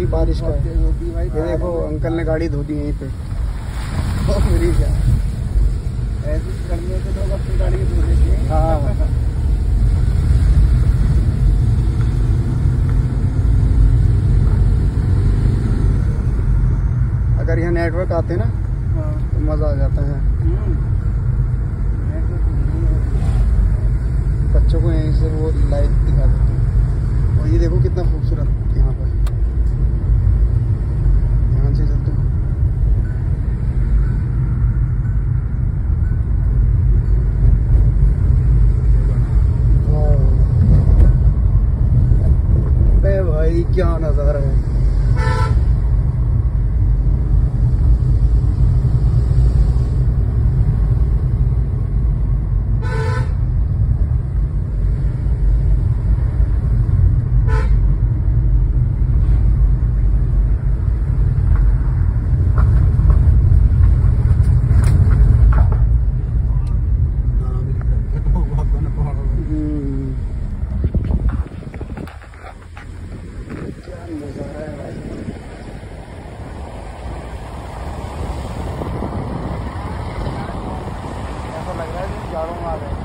की बारिश का। है ये देखो अंकल ने गाड़ी धो दी यहीं पे। मेरी क्या? ऐसी गर्मियों से लोग अपनी गाड़ी धो देते हैं। हाँ। अगर यहाँ नेटवर्क आते ना हाँ। तो मज़ा आ जाता है हम्म। मैं तो नहीं है। बच्चों को यहीं से वो लाइव दिखा देते हैं और ये देखो कितना खूबसूरत यहाँ पर यहाँ से चलते हैं। वाह। बे भाई क्या नज़ारा है हम्म। क्या नज़ारा है भाई लग रहा आ गए